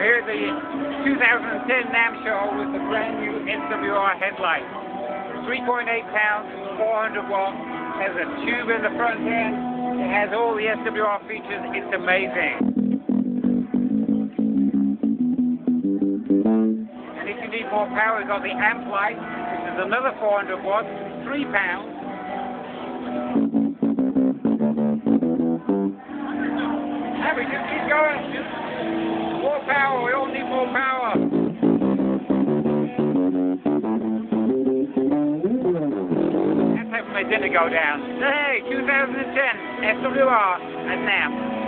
We're here at the 2010 NAMM show with the brand new SWR headlite. 3.8 pounds, 400 watts, has a tube in the front end, it has all the SWR features, it's amazing. And if you need more power, we've got the amplite, which is another 400 watts, 3 pounds. And we just keep going. Power, we all need more power. That's go down. Hey, 2010, SWR, and NAMM.